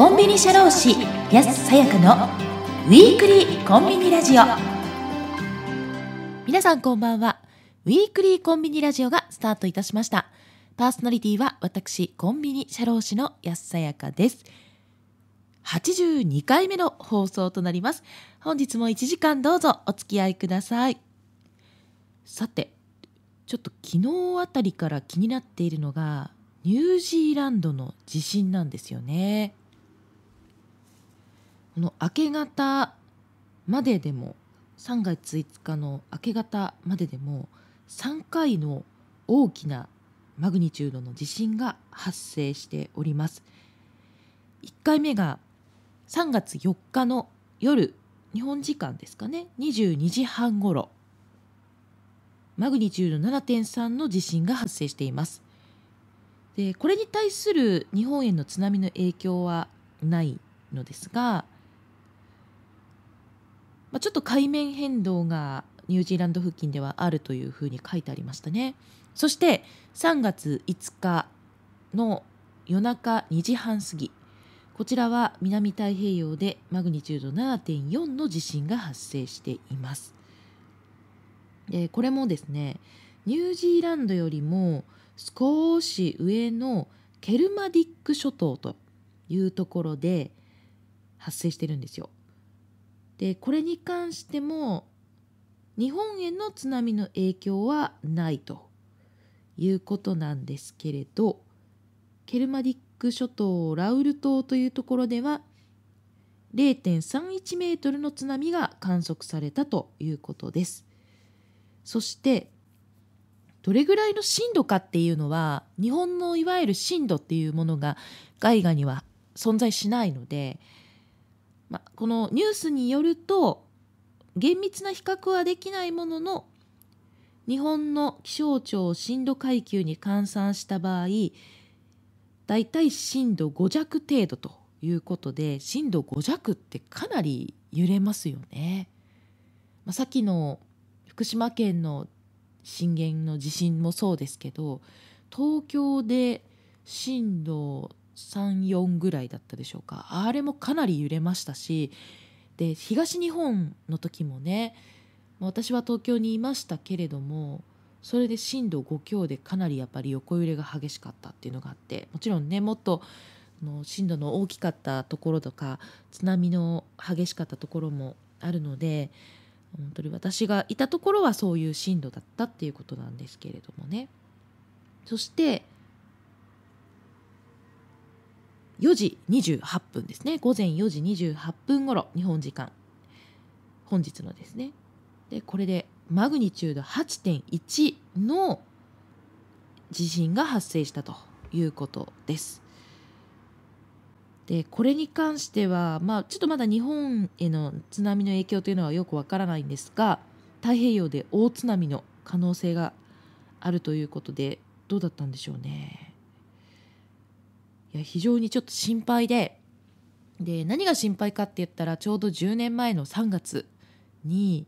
コンビニ社労士安さやかのウィークリーコンビニラジオ。皆さんこんばんは。ウィークリーコンビニラジオがスタートいたしました。パーソナリティは私コンビニ社労士の安さやかです。82回目の放送となります。本日も1時間どうぞお付き合いください。さてちょっと昨日あたりから気になっているのがニュージーランドの地震なんですよね。この明け方まででも3月5日の明け方まででも3回の大きなマグニチュードの地震が発生しております。1回目が3月4日の夜日本時間ですかね22時半ごろマグニチュード7.3の地震が発生しています。でこれに対する日本への津波の影響はないのですが、まあ、ちょっと海面変動がニュージーランド付近ではあるというふうに書いてありましたね。そして3月5日の夜中2時半過ぎこちらは南太平洋でマグニチュード7.4の地震が発生しています。でこれもですねニュージーランドよりも少し上のケルマディック諸島というところで発生してるんですよ。でこれに関しても日本への津波の影響はないということなんですけれどケルマディック諸島ラウル島というところでは0.31メートルの津波が観測されたということです。そしてどれぐらいの震度かっていうのは日本のいわゆる震度っていうものが外貨には存在しないので、まこのニュースによると厳密な比較はできないものの日本の気象庁震度階級に換算した場合だいたい震度5弱程度ということで震度5弱ってかなり揺れますよね。まあ、さっきの福島県の震源の地震もそうですけど東京で震度34ぐらいだったでしょうか。あれもかなり揺れましたしで東日本の時もね私は東京にいましたけれどもそれで震度5強でかなりやっぱり横揺れが激しかったっていうのがあってもちろんねもっとの震度の大きかったところとか津波の激しかったところもあるので本当に私がいたところはそういう震度だったっていうことなんですけれどもね。そして4時28分ですね午前4時28分ごろ日本時間本日のですねでこれでマグニチュード8.1の地震が発生したということです。でこれに関しては、まあ、ちょっとまだ日本への津波の影響というのはよくわからないんですが太平洋で大津波の可能性があるということでどうだったんでしょうね。非常にちょっと心配でで何が心配かって言ったらちょうど10年前の3月に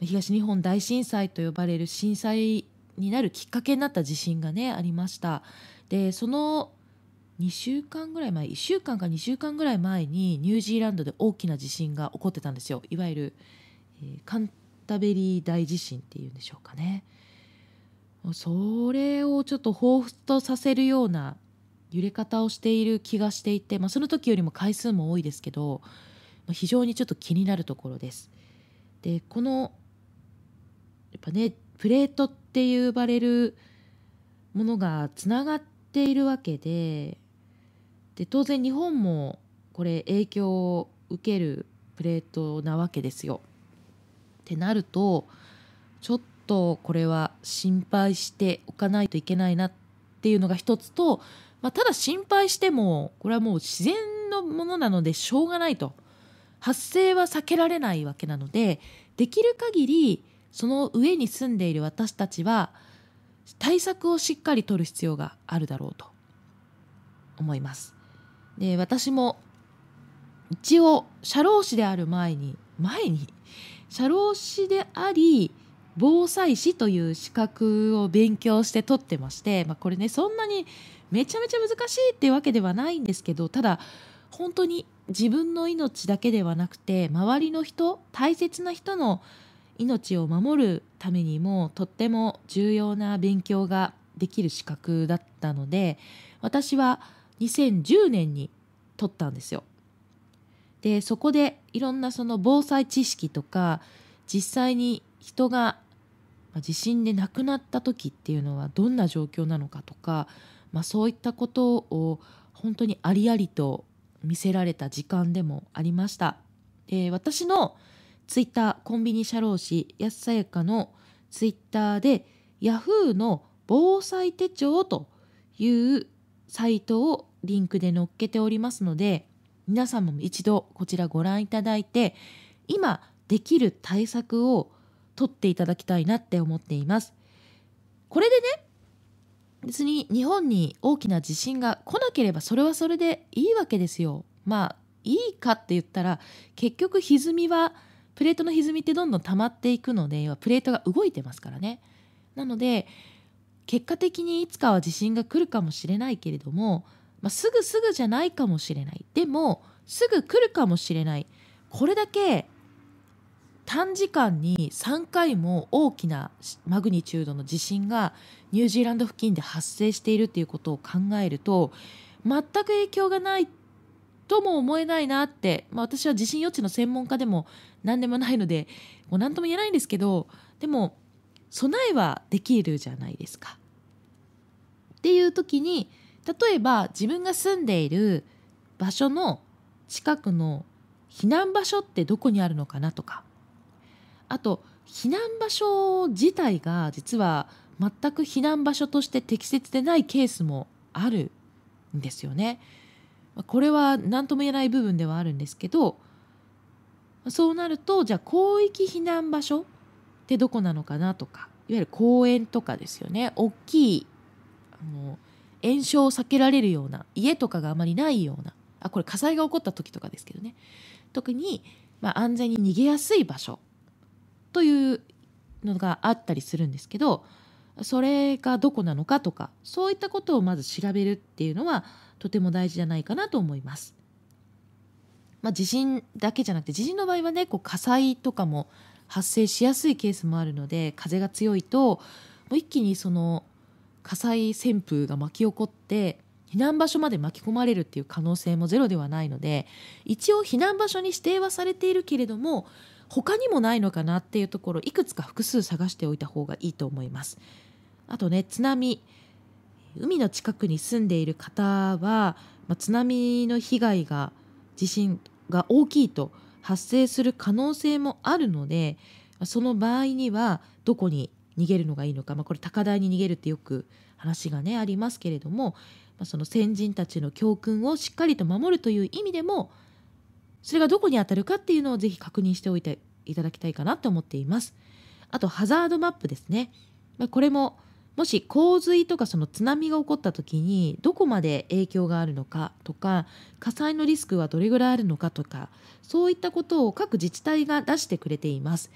東日本大震災と呼ばれる震災になるきっかけになった地震がねありました。でその2週間ぐらい前1週間か2週間ぐらい前にニュージーランドで大きな地震が起こってたんですよいわゆる、えー、カンタベリー大地震っていうんでしょうかねそれをちょっと彷彿とさせるような揺れ方をしている気がしていて、まあ、その時よりも回数も多いですけど、まあ、非常にちょっと気になるところです。でこのやっぱねプレートって呼ばれるものがつながっているわけでで当然日本もこれ影響を受けるプレートなわけですよ。ってなるとちょっとこれは心配しておかないといけないなっていうのが一つと、まあ、ただ心配してもこれはもう自然のものなのでしょうがないと発生は避けられないわけなのでできる限りその上に住んでいる私たちは対策をしっかり取る必要があるだろうと思います。で私も一応社労士である前に前に社労士であり防災士という資格を勉強して取ってまして、まあ、これねそんなにめちゃめちゃ難しいっていうわけではないんですけどただ本当に自分の命だけではなくて周りの人大切な人の命を守るためにもとっても重要な勉強ができる資格だったので私は2010年に取ったんですよ。でそこでいろんなその防災知識とか実際に人が地震で亡くなった時っていうのはどんな状況なのかとか、まあ、そういったことを本当にありありと見せられた時間でもありました。で私のツイッターコンビニ社労士安さやかのツイッターで Yahoo の防災手帳というサイトをリンクで載っけておりますので皆様も一度こちらご覧いただいて今できる対策を取っていただきたいなって思っています。これでね別に日本に大きな地震が来なければそれはそれでいいわけですよ。まあいいかって言ったら結局歪みはプレートの歪みってどんどん溜まっていくのでプレートが動いてますからね。なので結果的にいつかは地震が来るかもしれないけれども、まあ、すぐすぐじゃないかもしれないでもすぐ来るかもしれないこれだけ短時間に3回も大きなマグニチュードの地震がニュージーランド付近で発生しているということを考えると全く影響がないとも思えないなって、まあ、私は地震予知の専門家でも何でもないのでもう何とも言えないんですけどでも備えはできるじゃないですか。っていう時に例えば自分が住んでいる場所の近くの避難場所ってどこにあるのかなとかあと避難場所自体が実は全く避難場所として適切でないケースもあるんですよね。これは何とも言えない部分ではあるんですけどそうなるとじゃあ広域避難場所ってどこなのかなとかいわゆる公園とかですよね大きいあの炎症を避けられるような家とかがあまりないようなあこれ火災が起こった時とかですけどね特に、まあ、安全に逃げやすい場所というのがあったりするんですけどそれがどこなのかとかそういったことをまず調べるっていうのはとても大事じゃないかなと思います。まあ、地震だけじゃなくて地震の場合はねこう火災とかも発生しやすいケースもあるので風が強いともう一気にその火災旋風が巻き起こって避難場所まで巻き込まれるっていう可能性もゼロではないので一応避難場所に指定はされているけれども他にもないのかなっていうところいくつか複数探しておいた方がいいと思います。あとね津波海の近くに住んでいる方は、まあ、津波の被害が地震が大きいと発生する可能性もあるのでその場合にはどこに逃げるのがいいのか、まあ、これ高台に逃げるってよく話がねありますけれども、まあ、その先人たちの教訓をしっかりと守るという意味でもそれがどこに当たるかっていうのをぜひ確認しておいていただきたいかなと思っています。あとハザードマップですね。これももし洪水とかその津波が起こった時にどこまで影響があるのかとか火災のリスクはどれぐらいあるのかとかそういったことを各自治体が出してくれています。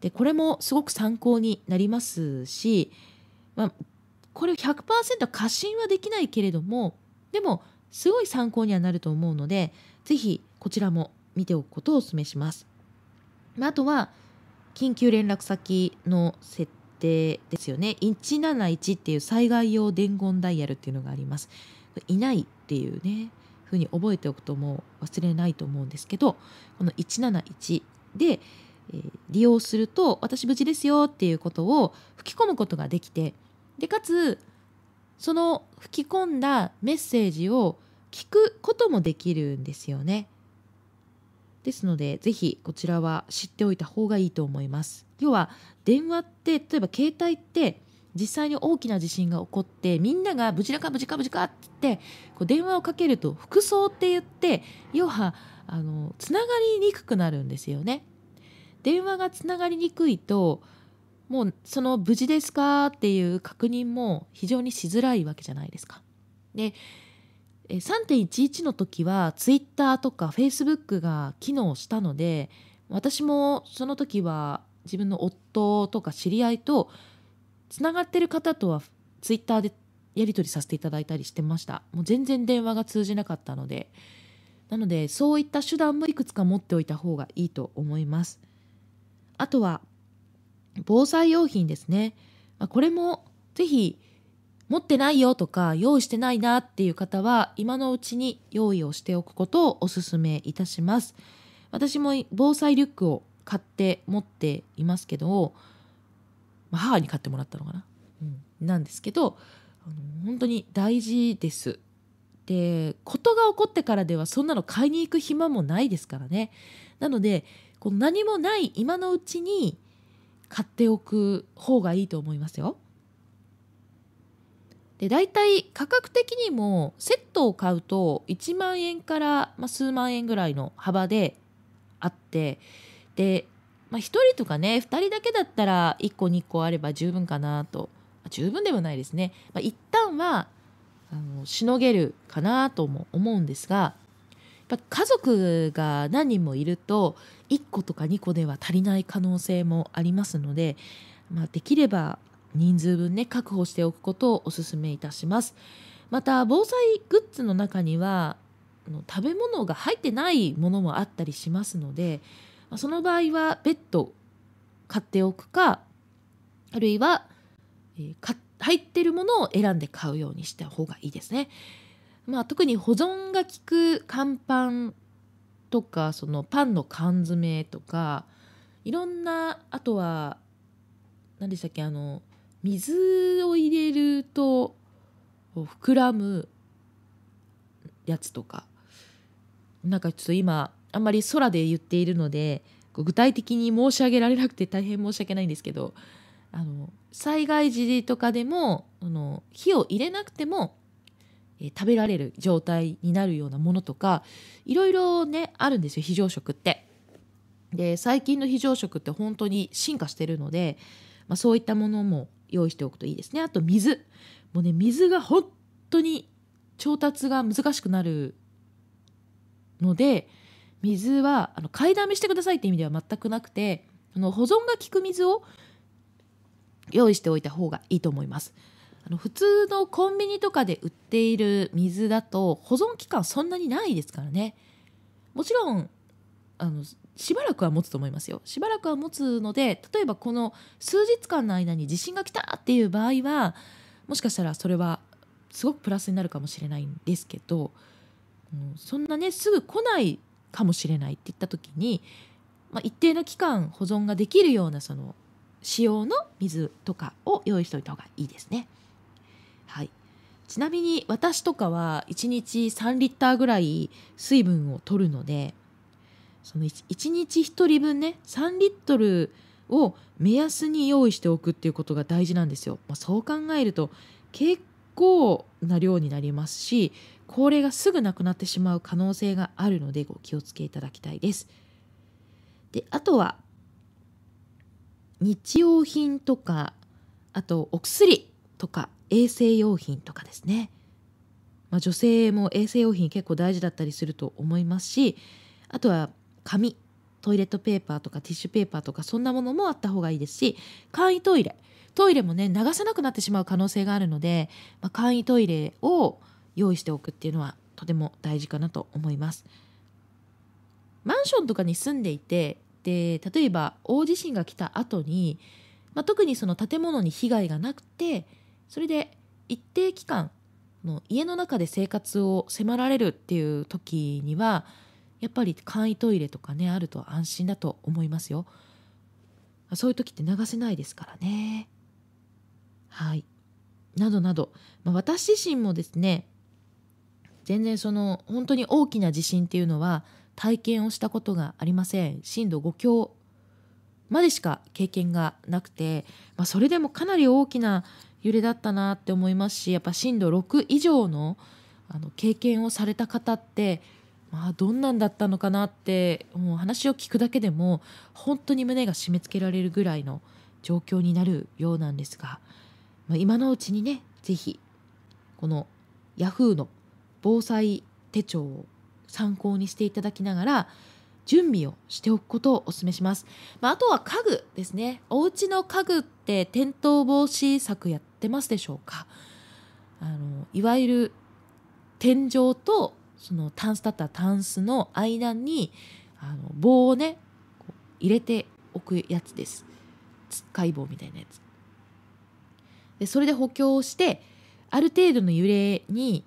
でこれもすごく参考になりますし、まあ、これ100%過信はできないけれどもでもすごい参考にはなると思うので是非こちらも見ておくことをお勧めします。あとは緊急連絡先の設定ですよね171っていう災害用伝言ダイヤルっていうのがありますいないっていうねふうに覚えておくともう忘れないと思うんですけどこの171で、利用すると私無事ですよっていうことを吹き込むことができてでかつその吹き込んだメッセージを聞くこともできるんですよね。ですのでぜひこちらは知っておいた方がいいと思います。要は電話って例えば携帯って実際に大きな地震が起こってみんなが無事だか無事か無事かって言ってこう電話をかけると服装って言って要はあのつながりにくくなるんですよね。電話がつながりにくいともうその無事ですかっていう確認も非常にしづらいわけじゃないですか。で3.11の時はツイッターとかフェイスブックが機能したので私もその時は自分の夫とか知り合いとつながってる方とはツイッターでやり取りさせていただいたりしてました。もう全然電話が通じなかったので。なのでそういった手段もいくつか持っておいた方がいいと思います。あとは防災用品ですね。これもぜひ持ってないよとか用意してないなっていう方は今のうちに用意をしておくことをお勧めいたします私も防災リュックを買って持っていますけど、まあ、母に買ってもらったのかな、うん、なんですけどあの本当に大事です。で事が起こってからではそんなの買いに行く暇もないですからね。なのでこの何もない今のうちに買っておく方がいいと思いますよ。で大体価格的にもセットを買うと1万円から、ま、数万円ぐらいの幅であってで、まあ、1人とかね2人だけだったら1個2個あれば十分かなと。十分でもないですね、まあ、一旦はあのしのげるかなとも思うんですがやっぱ家族が何人もいると1個とか2個では足りない可能性もありますので、まあ、できれば人数分ね確保しておくことをお勧めいたしますまた防災グッズの中には食べ物が入ってないものもあったりしますのでその場合は別途買っておくかあるいはえー、入ってるものを選んで買うようにした方がいいですね。まあ、特に保存が効く乾パンとかそのパンの缶詰とかいろんなあとは何でしたっけあの水を入れると膨らむやつとかなんかちょっと今あんまり空で言っているので具体的に申し上げられなくて大変申し訳ないんですけどあの災害時とかでもあの火を入れなくても、食べられる状態になるようなものとかいろいろねあるんですよ非常食って。で最近の非常食って本当に進化してるので、まあ、そういったものも用意しておくといいですね。あと水もうね水が本当に調達が難しくなるので水はあの買いだめしてくださいって意味では全くなくてあの保存が効く水を用意しておいた方がいいと思います。あの普通のコンビニとかで売っている水だと保存期間そんなにないですからねもちろんあのしばらくは持つと思いますよしばらくは持つので例えばこの数日間の間に地震が来たっていう場合はもしかしたらそれはすごくプラスになるかもしれないんですけど、うん、そんなねすぐ来ないかもしれないって言った時に、まあ、一定の期間保存ができるようなその使用の水とかを用意しておいた方がいいですね。はい、ちなみに私とかは1日3リッターぐらい水分を取るのでその 1, 1日1人分ね3リットルを目安に用意しておくっていうことが大事なんですよ。まあ、そう考えると結構な量になりますしこれがすぐなくなってしまう可能性があるのでご気をつけいただきたいです。であとは日用品とかあとお薬とか衛生用品とかですね、まあ、女性も衛生用品結構大事だったりすると思いますしあとは紙トイレットペーパーとかティッシュペーパーとかそんなものもあった方がいいですし簡易トイレトイレもね流さなくなってしまう可能性があるので、まあ、簡易トイレを用意しておくっていうのはとても大事かなと思います。マンションとかに住んでいてで例えば大地震が来た後に、まあ、特にその建物に被害がなくてそれで一定期間の家の中で生活を迫られるっていう時にはやっぱり簡易トイレとかねあると安心だと思いますよ。そういう時って流せないですからね。はい。などなど、まあ、私自身もですね全然その本当に大きな地震っていうのは体験をしたことがありません震度5強までしか経験がなくて、まあ、それでもかなり大きな揺れだったなって思いますしやっぱ震度6以上のあの経験をされた方ってまあ、どんなんだったのかなってもう話を聞くだけでも本当に胸が締め付けられるぐらいの状況になるようなんですが、まあ、今のうちにね是非この Yahoo の防災手帳を参考にしていただきながら準備をしておくことをお勧めします。まあ、あとは家具ですね。お家の家具って転倒防止策やってますでしょうか？あのいわゆる天井とそのタンスだったらタンスの間にあの棒をね入れておくやつです。つっかい棒みたいなやつ。でそれで補強をしてある程度の揺れに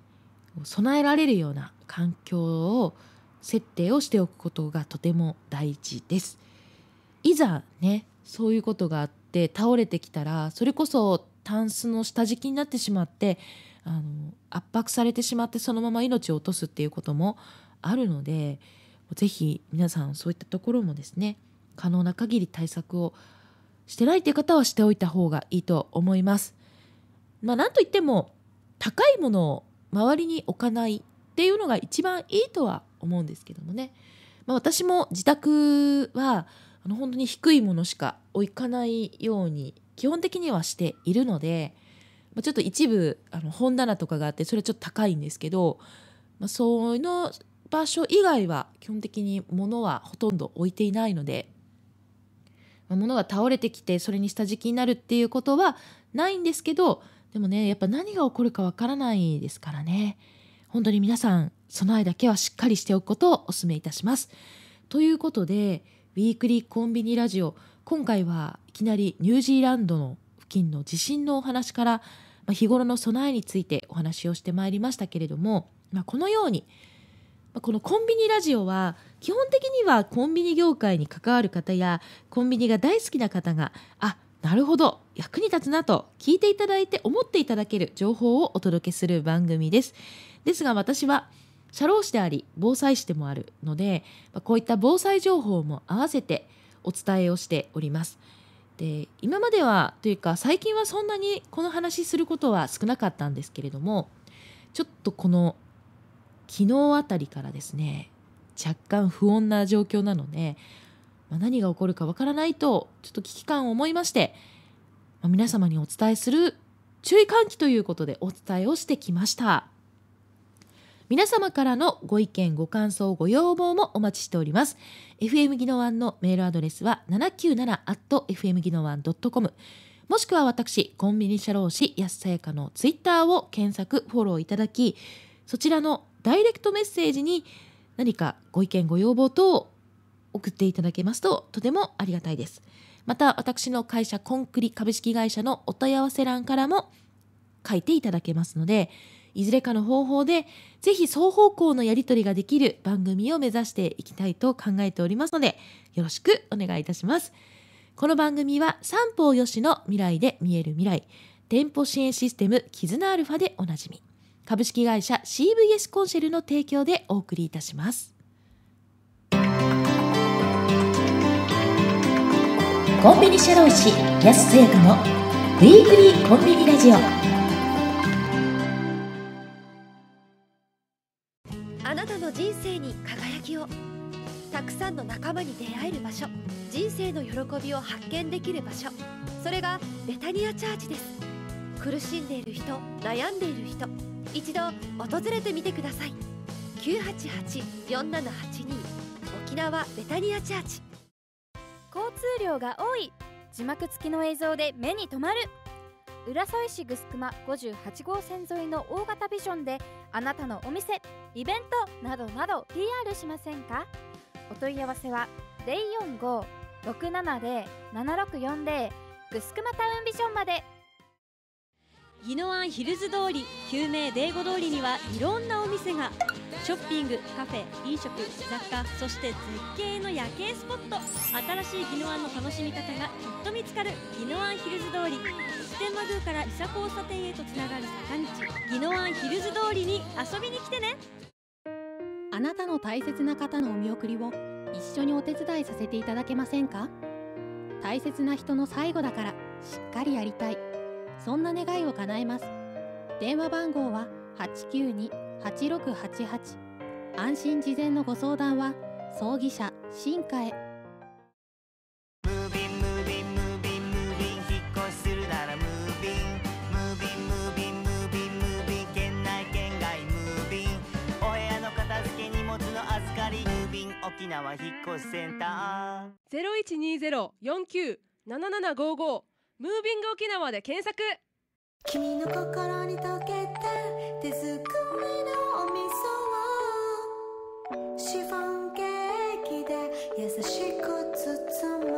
備えられるような環境を設定をしておくことがとても大事です。いざねそういうことがあって倒れてきたらそれこそタンスの下敷きになってしまってあの圧迫されてしまってそのまま命を落とすっていうこともあるので是非皆さんそういったところもですね可能な限り対策をしてないっていう方はしておいた方がいいと思います。まあ、なんといっても高いものを周りに置かないっていうのが一番いいとは思うんですけどもね、まあ、私も自宅はあの本当に低いものしか置かないように基本的にはしているので、ちょっと一部あの本棚とかがあってそれはちょっと高いんですけど、まあ、その場所以外は基本的に物はほとんど置いていないので、まあ、物が倒れてきてそれに下敷きになるっていうことはないんですけどでもねやっぱ何が起こるかわからないですからね本当に皆さん備えだけはしっかりしておくことをお勧めいたします。ということでウィークリーコンビニラジオ今回はいきなりニュージーランドの付近の地震のお話からまあ、日頃の備えについてお話をしてまいりましたけれども、まあ、このように、まあ、このコンビニラジオは基本的にはコンビニ業界に関わる方やコンビニが大好きな方があなるほど役に立つなと聞いていただいて思っていただける情報をお届けする番組です。ですが私は社労士であり防災士でもあるのでこういった防災情報も合わせてお伝えをしております。で今まではというか最近はそんなにこの話することは少なかったんですけれどもちょっとこの昨日あたりからですね若干不穏な状況なので、まあ、何が起こるかわからないとちょっと危機感を思いまして、まあ、皆様にお伝えする注意喚起ということでお伝えをしてきました。皆様からのご意見、ご感想、ご要望もお待ちしております。FM ギノワンのメールアドレスは 797-fm ギノワン .com もしくは私、コンビニ社労士安さやかのツイッターを検索、フォローいただき、そちらのダイレクトメッセージに何かご意見、ご要望等を送っていただけますととてもありがたいです。また私の会社コンクリ株式会社のお問い合わせ欄からも書いていただけますので、いずれかの方法でぜひ双方向のやり取りができる番組を目指していきたいと考えておりますのでよろしくお願いいたします。この番組は三方よしの未来で見える未来店舗支援システム絆アルファでおなじみ。株式会社 CVS コンシェルの提供でお送りいたします。コンビニ社労士安瀬かのウィークリーコンビニラジオ。たの仲間に出会える場所。人生の喜びを発見できる場所。それがベタニアチャーチです。苦しんでいる人悩んでいる人。一度訪れてみてください。988-4782沖縄ベタニアチャーチ。交通量が多い。字幕付きの映像で目に留まる。浦添市ぐすくま58号線沿いの大型ビジョンであなたのお店イベントなどなど PR しませんか？お問い合わせは045-670-7640ぐすくまタウンビジョンまで。宜野湾ヒルズ通り救命デーゴ通りにはいろんなお店がショッピングカフェ飲食雑貨そして絶景の夜景スポット。新しい宜野湾の楽しみ方がきっと見つかる宜野湾ヒルズ通り。普天満宮から伊佐交差点へとつながる坂道。宜野湾ヒルズ通りに遊びに来てね。あなたの大切な方のお見送りを一緒にお手伝いさせていただけませんか？大切な人の最後だからしっかりやりたい。そんな願いを叶えます。電話番号は892-8688安心事前のご相談は葬儀社新華へ。沖沖縄引っ越しセンター0120-49-7755ムービング沖縄で検索。君の心に溶けて手作りのお味噌をシフォンケーキで優しく包む。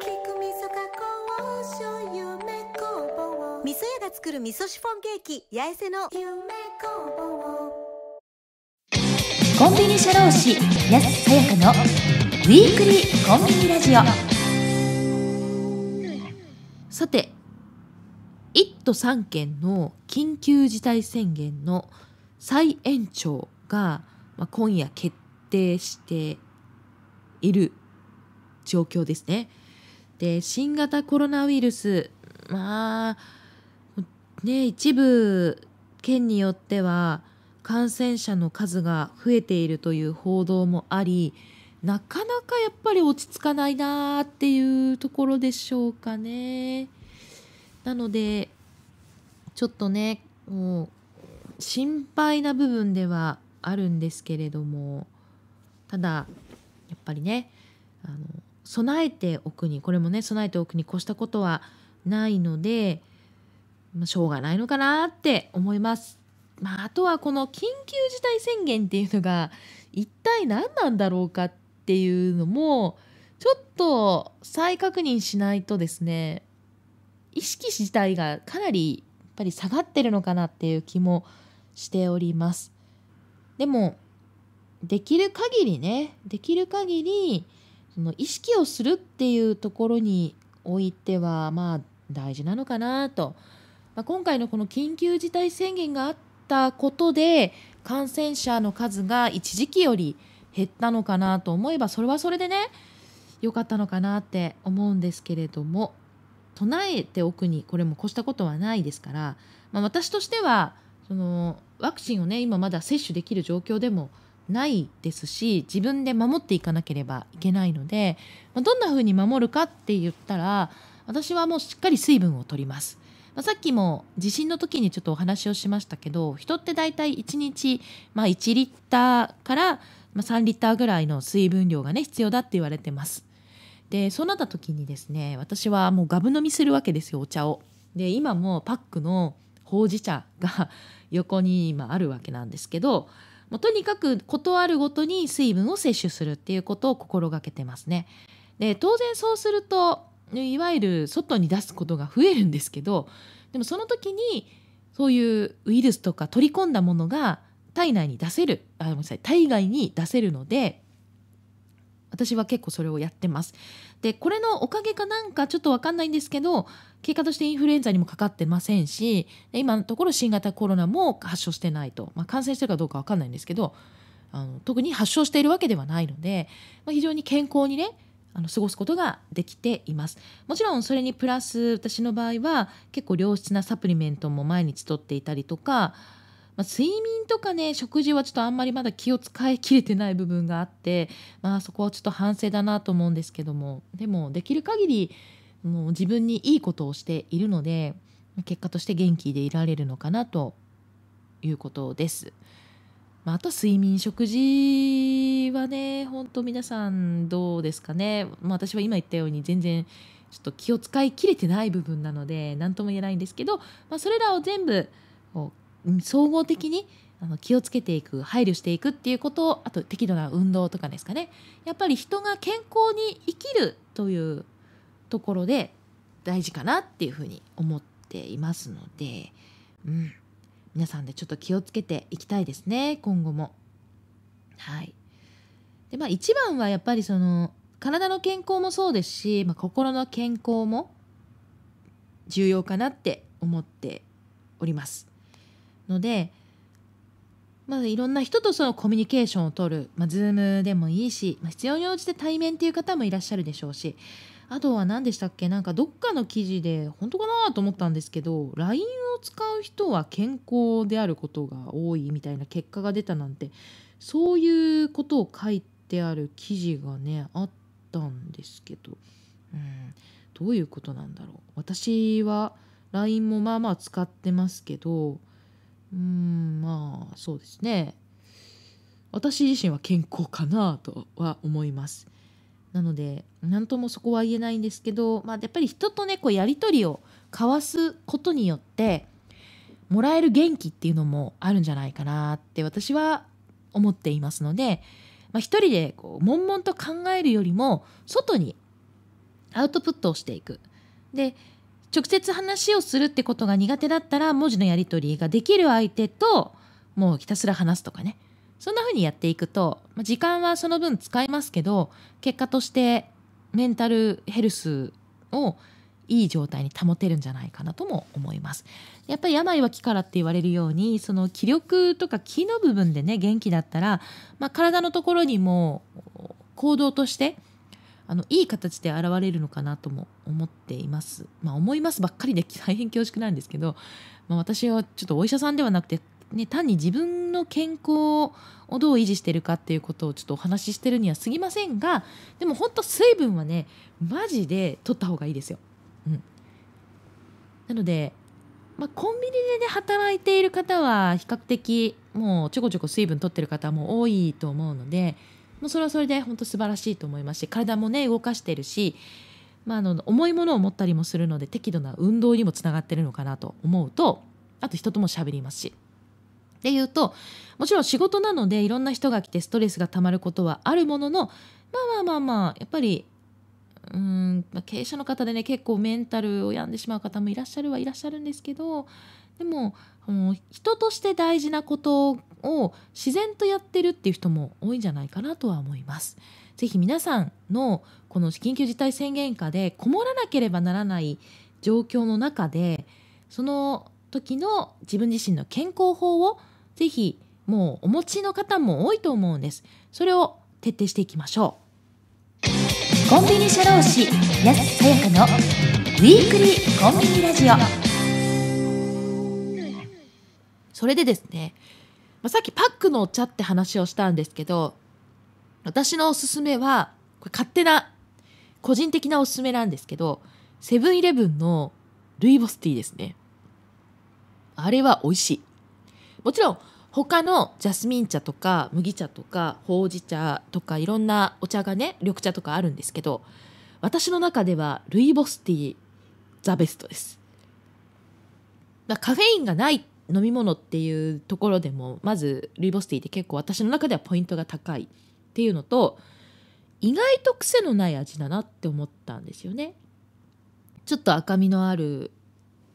聞く味噌加工醤油め工房。味噌屋が作る味噌シフォンケーキ八重瀬の夢工房。コンビニ社労士やすさやかのウィークリーコンビニラジオさて1都3県の緊急事態宣言の再延長が、まあ、今夜決定している状況ですね。で新型コロナウイルスまあね一部県によっては感染者の数が増えているという報道もありなかなかやっぱり落ち着かないなーっていうところでしょうかね。なのでちょっとねもう心配な部分ではあるんですけれどもただやっぱりねあの備えておくにこれもね備えておくに越したことはないので、まあ、しょうがないのかなって思います。まあ、あとはこの緊急事態宣言っていうのが一体何なんだろうかっていうのもちょっと再確認しないとですね意識自体がかなりやっぱり下がってるのかなっていう気もしております。でもできる限りねできる限りその意識をするっていうところにおいてはまあ大事なのかなと、まあ、今回のこの緊急事態宣言があったことで感染者の数が一時期より減ったのかなと思えばそれはそれでね良かったのかなって思うんですけれども唱えておくにこれも越したことはないですから、まあ、私としてはそのワクチンをね今まだ接種できる状況でもないですし自分で守っていかなければいけないので、まあ、どんな風に守るかって言ったら私はもうしっかり水分を取ります。さっきも地震の時にちょっとお話をしましたけど人って大体1日、まあ、1リッターからまあ3リッターぐらいの水分量がね必要だって言われてます。でそうなった時にですね私はもうガブ飲みするわけですよお茶を。で今もパックのほうじ茶が 横に今あるわけなんですけどもうとにかく事あるごとに水分を摂取するっていうことを心がけてますね。で当然そうするといわゆる外に出すことが増えるんですけどでもその時にそういうウイルスとか取り込んだものが体内に出せるあごめんなさい体外に出せるので私は結構それをやってます。でこれのおかげかなんかちょっと分かんないんですけど結果としてインフルエンザにもかかってませんし今のところ新型コロナも発症してないと、まあ、感染してるかどうか分かんないんですけどあの特に発症しているわけではないので、まあ、非常に健康にねあの過ごすことができていますもちろんそれにプラス私の場合は結構良質なサプリメントも毎日とっていたりとか、まあ、睡眠とかね食事はちょっとあんまりまだ気を使い切れてない部分があって、まあ、そこはちょっと反省だなと思うんですけどもでもできる限りもう自分にいいことをしているので結果として元気でいられるのかなということです。まあ、あと睡眠食事はね本当皆さんどうですかね、まあ、私は今言ったように全然ちょっと気を使い切れてない部分なので何とも言えないんですけど、まあ、それらを全部こう総合的にあの気をつけていく配慮していくっていうことをあと適度な運動とかですかねやっぱり人が健康に生きるというところで大事かなっていうふうに思っていますので、うん、皆さんでちょっと気をつけていきたいですね今後も。はいでまあ、一番はやっぱりその体の健康もそうですし、まあ、心の健康も重要かなって思っております。ので、まあ、いろんな人とそのコミュニケーションをとる、まあ、Zoom でもいいし、まあ、必要に応じて対面っていう方もいらっしゃるでしょうしあとは何でしたっけなんかどっかの記事で本当かなと思ったんですけど LINE を使う人は健康であることが多いみたいな結果が出たなんてそういうことを書いてある記事がねあったんですけど、うん、どういうことなんだろう。私は LINE もまあまあ使ってますけどうんまあそうですね私自身は健康かなとは思います。なので何ともそこは言えないんですけど、まあ、やっぱり人とねこうやり取りを交わすことによってもらえる元気っていうのもあるんじゃないかなって私は思っていますので、まあ、一人でこう悶々と考えるよりも外にアウトプットをしていく。で直接話をするってことが苦手だったら文字のやり取りができる相手ともうひたすら話すとかねそんな風にやっていくと、まあ、時間はその分使いますけど結果としてメンタルヘルスをいい状態に保てるんじゃないかなとも思います。やっぱり病は気からって言われるようにその気力とか気の部分でね元気だったら、まあ、体のところにも行動としてあのいい形で現れるのかなとも思っています。まあ思いますばっかりで 大変恐縮なんですけど、まあ、私はちょっとお医者さんではなくて、ね、単に自分の健康をどう維持してるかっていうことをちょっとお話ししてるには過ぎませんがでも本当水分はねマジで取った方がいいですよ。うん、なので、まあ、コンビニで、ね、働いている方は比較的もうちょこちょこ水分取ってる方も多いと思うので。もうそれはそれで本当素晴らしいと思いますし体もね動かしてるし、まあ、あの重いものを持ったりもするので適度な運動にもつながってるのかなと思うとあと人とも喋りますし。っていうともちろん仕事なのでいろんな人が来てストレスがたまることはあるもののまあまあまあまあやっぱりうんま経営者の方でね結構メンタルを病んでしまう方もいらっしゃるはいらっしゃるんですけどでも人として大事なことを自然とやってるっていう人も多いんじゃないかなとは思います。ぜひ皆さんのこの緊急事態宣言下でこもらなければならない状況の中でその時の自分自身の健康法をぜひもうお持ちの方も多いと思うんです。それを徹底していきましょう。コンビニ社労士安さやかのウィークリーコンビニラジオ。それでですね、まあ、さっきパックのお茶って話をしたんですけど私のおすすめはこれ勝手な個人的なおすすめなんですけどセブンイレブンのルイボスティーですね。あれは美味しい。もちろん他のジャスミン茶とか麦茶とかほうじ茶とかいろんなお茶がね緑茶とかあるんですけど私の中ではルイボスティーザベストです。カフェインがないっ飲み物っていうところでもまずルイボスティーって結構私の中ではポイントが高いっていうのと意外と癖のない味だなって思ったんですよね。ちょっと赤みのある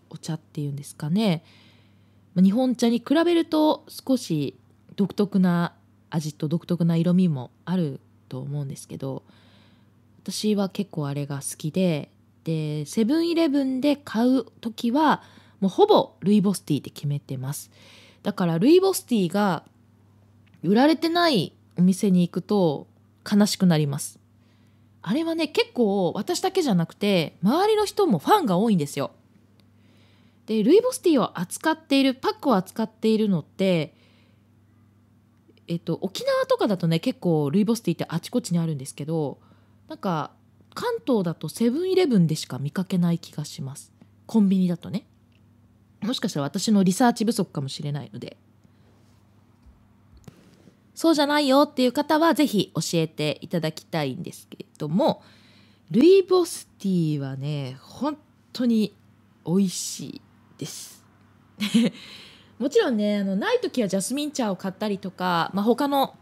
お茶っていうんですかね日本茶に比べると少し独特な味と独特な色味もあると思うんですけど私は結構あれが好きででセブンイレブンで買う時はもうほぼルイボスティーって決めてます。だからルイボスティーが売られてないお店に行くと悲しくなります。あれはね結構私だけじゃなくて周りの人もファンが多いんですよ。でルイボスティーを扱っているパックを扱っているのってえっと沖縄とかだとね結構ルイボスティーってあちこちにあるんですけどなんか関東だとセブンイレブンでしか見かけない気がします。コンビニだとね。もしかしたら私のリサーチ不足かもしれないので。そうじゃないよっていう方はぜひ教えていただきたいんですけれどもルイボスティーはね本当に美味しいです。もちろんねあのない時はジャスミン茶を買ったりとか、まあ、他の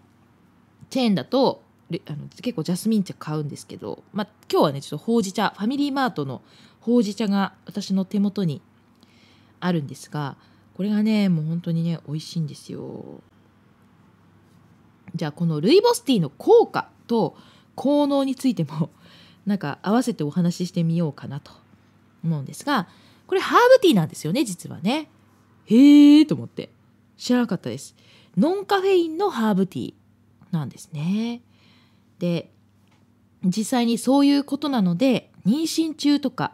チェーンだとあの結構ジャスミン茶買うんですけど、まあ、今日はねちょっとほうじ茶ファミリーマートのほうじ茶が私の手元にあるんですがこれがねもう本当にね美味しいんですよ。じゃあこのルイボスティーの効果と効能についても なんか合わせてお話ししてみようかなと思うんですがこれハーブティーなんですよね実はね。へえと思って。知らなかったです。ノンカフェインのハーブティーなんですね。で実際にそういうことなので妊娠中とか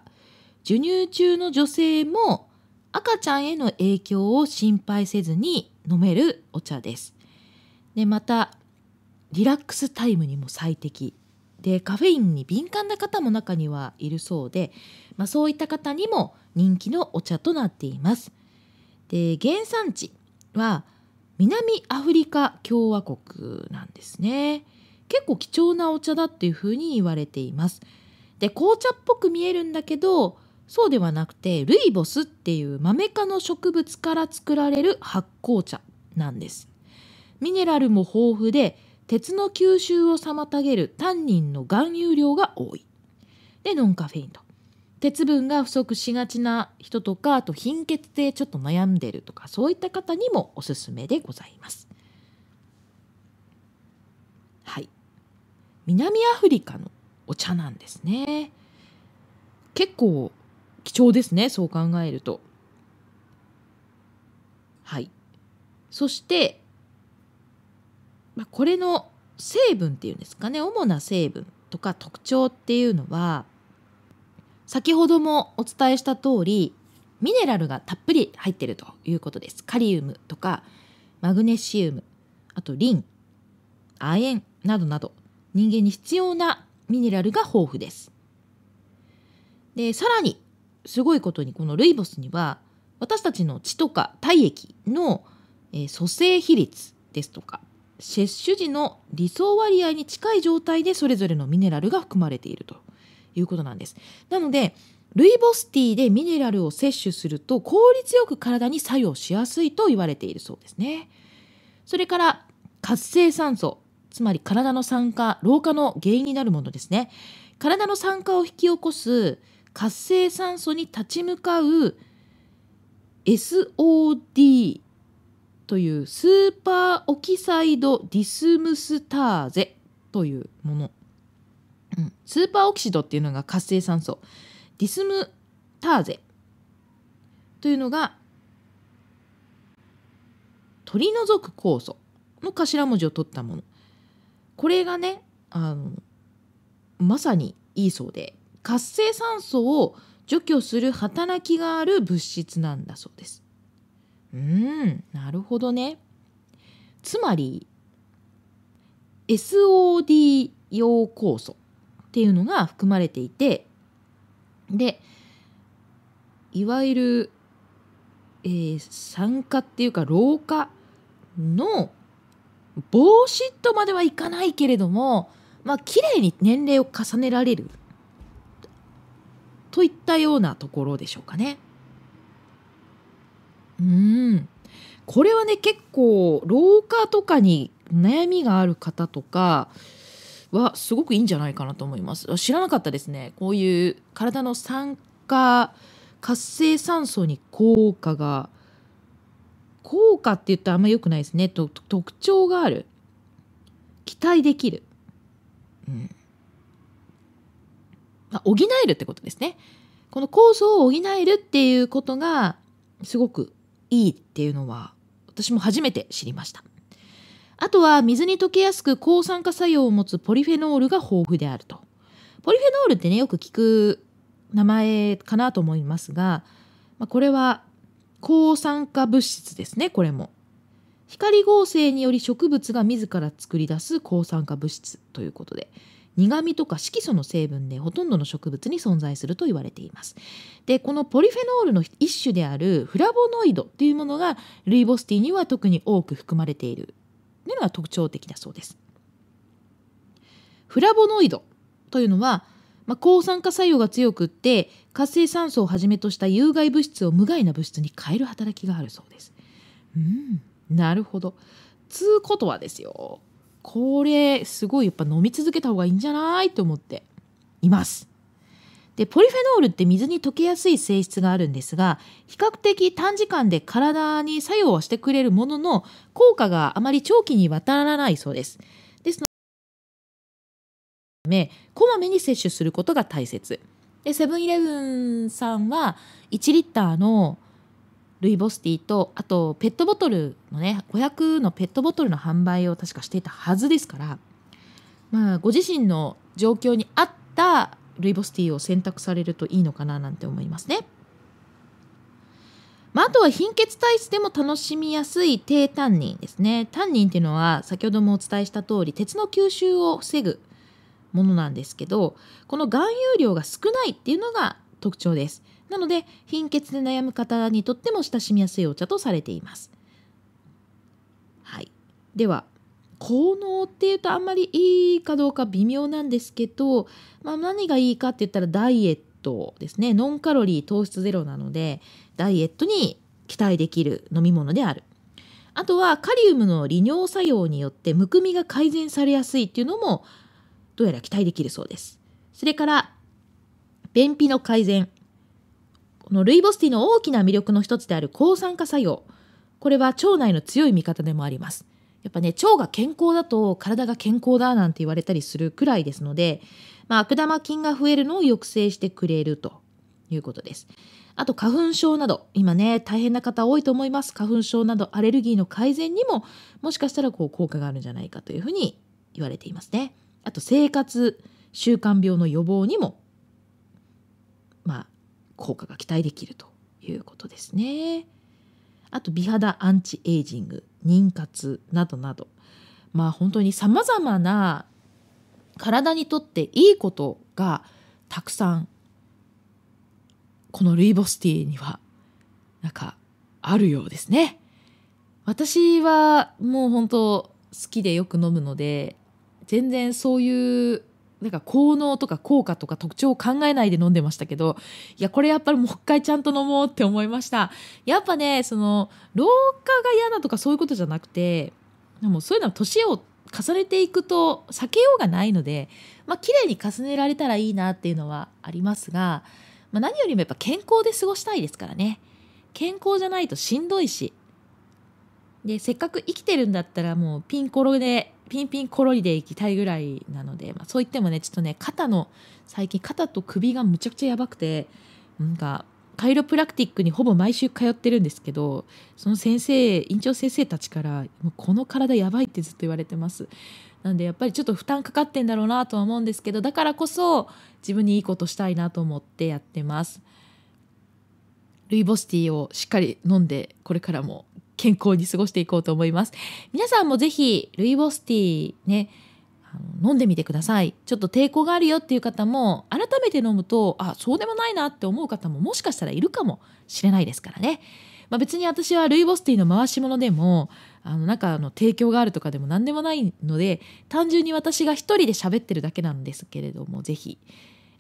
授乳中の女性も赤ちゃんへの影響を心配せずに飲めるお茶です。でまたリラックスタイムにも最適でカフェインに敏感な方も中にはいるそうで、まあ、そういった方にも人気のお茶となっています。で原産地は南アフリカ共和国なんですね結構貴重なお茶だっていうふうに言われていますで紅茶っぽく見えるんだけどそうではなくてルイボスっていうマメ科の植物から作られる発酵茶なんです。ミネラルも豊富で鉄の吸収を妨げるタンニンの含有量が多い。でノンカフェインと。鉄分が不足しがちな人とかあと貧血でちょっと悩んでるとかそういった方にもおすすめでございます。はい。南アフリカのお茶なんですね。結構貴重ですねそう考えると。はい。そして、まあ、これの成分っていうんですかね主な成分とか特徴っていうのは先ほどもお伝えした通りミネラルがたっぷり入ってるということです。カリウムとかマグネシウムあとリン亜鉛などなど人間に必要なミネラルが豊富です。でさらにすごいことにこのルイボスには私たちの血とか体液の、えー組成比率ですとか摂取時の理想割合に近い状態でそれぞれのミネラルが含まれているということなんです。なのでルイボスティーでミネラルを摂取すると効率よく体に作用しやすいと言われているそうですね。それから活性酸素つまり体の酸化老化の原因になるものですね。体の酸化を引き起こす活性酸素に立ち向かう SOD というスーパーオキサイドディスムスターゼというもの、うん、スーパーオキシドっていうのが活性酸素ディスムターゼというのが取り除く酵素の頭文字を取ったもの。これがねあのまさにいいそうで。活性酸素を除去する働きがある物質なんだそうです。うんなるほどね。つまり SOD 用酵素っていうのが含まれていてでいわゆる、えー酸化っていうか老化の防止とまではいかないけれどもまあ綺麗に年齢を重ねられるといったようなところでしょうかね。うん。これはね結構老化とかに悩みがある方とかはすごくいいんじゃないかなと思います。知らなかったですね。こういう体の酸化活性酸素に効果が効果って言ったらあんま良くないですね。と特徴がある。期待できる、うん。まあ、補えるってことですね。この酵素を補えるっていうことがすごくいいっていうのは私も初めて知りました。あとは水に溶けやすく抗酸化作用を持つポリフェノールが豊富であると。ポリフェノールってねよく聞く名前かなと思いますが、まあ、これは抗酸化物質ですねこれも。光合成により植物が自ら作り出す抗酸化物質ということで。苦味とか色素の成分でほとんどの植物に存在すると言われています。でこのポリフェノールの一種であるフラボノイドっていうものがルイボスティーには特に多く含まれているというのが特徴的だそうです。フラボノイドというのは、まあ、抗酸化作用が強くって活性酸素をはじめとした有害物質を無害な物質に変える働きがあるそうです。うんなるほど。つうことはですよこれすごいやっぱ飲み続けた方がいいんじゃないと思っています。でポリフェノールって水に溶けやすい性質があるんですが比較的短時間で体に作用はしてくれるものの効果があまり長期にわたらないそうです。ですのでこまめに摂取することが大切。でセブンイレブンさんは1リッターのルイボスティーとあとペットボトルのね500のペットボトルの販売を確かしていたはずですからまあご自身の状況に合ったルイボスティーを選択されるといいのかななんて思いますね。まあ、あとは貧血体質でも楽しみやすい低タンニンですね。タンニンっていうのは先ほどもお伝えした通り鉄の吸収を防ぐものなんですけどこの含有量が少ないっていうのが特徴です。なので貧血で悩む方にとっても親しみやすいお茶とされています。はい。では効能っていうとあんまりいいかどうか微妙なんですけど、まあ、何がいいかって言ったらダイエットですね。ノンカロリー糖質ゼロなのでダイエットに期待できる飲み物である。あとはカリウムの利尿作用によってむくみが改善されやすいっていうのもどうやら期待できるそうです。それから便秘の改善。このルイボスティーの大きな魅力の一つである抗酸化作用。これは腸内の強い味方でもあります。やっぱね腸が健康だと体が健康だなんて言われたりするくらいですので、まあ、悪玉菌が増えるのを抑制してくれると。いうことです。あと花粉症など今ね大変な方多いと思います。花粉症などアレルギーの改善にももしかしたらこう効果があるんじゃないかというふうに言われていますね。あと生活習慣病の予防にも効果が期待できるということですねあと美肌アンチエイジング妊活などなどまあ本当にさまざまな体にとっていいことがたくさんこのルイボスティーにはなんかあるようですね。私はもう本当好きでよく飲むので全然そういうなんか効能とか効果とか特徴を考えないで飲んでましたけどいやこれやっぱりもう一回ちゃんと飲もうって思いました。やっぱねその老化が嫌だとかそういうことじゃなくてでもそういうのは年を重ねていくと避けようがないのでまあ綺麗に重ねられたらいいなっていうのはありますが、まあ、何よりもやっぱ健康で過ごしたいですからね。健康じゃないとしんどいし。でせっかく生きてるんだったらもうピンコロでピンピンコロリで行きたいぐらいなので、まあ、そう言ってもねちょっとね肩の最近肩と首がむちゃくちゃやばくてなんかカイロプラクティックにほぼ毎週通ってるんですけどその先生院長先生たちから「もうこの体やばい」ってずっと言われてます。なんでやっぱりちょっと負担かかってんだろうなとは思うんですけどだからこそ自分にいいことしたいなと思ってやってます。ルイボスティーをしっかり飲んでこれからも健康に過ごしていこうと思います。皆さんもぜひルイボスティーね飲んでみてください。ちょっと抵抗があるよっていう方も改めて飲むとあそうでもないなって思う方ももしかしたらいるかもしれないですからね。まあ、別に私はルイボスティーの回し物でもあのなんかあの提供があるとかでも何でもないので単純に私が一人で喋ってるだけなんですけれどもぜひ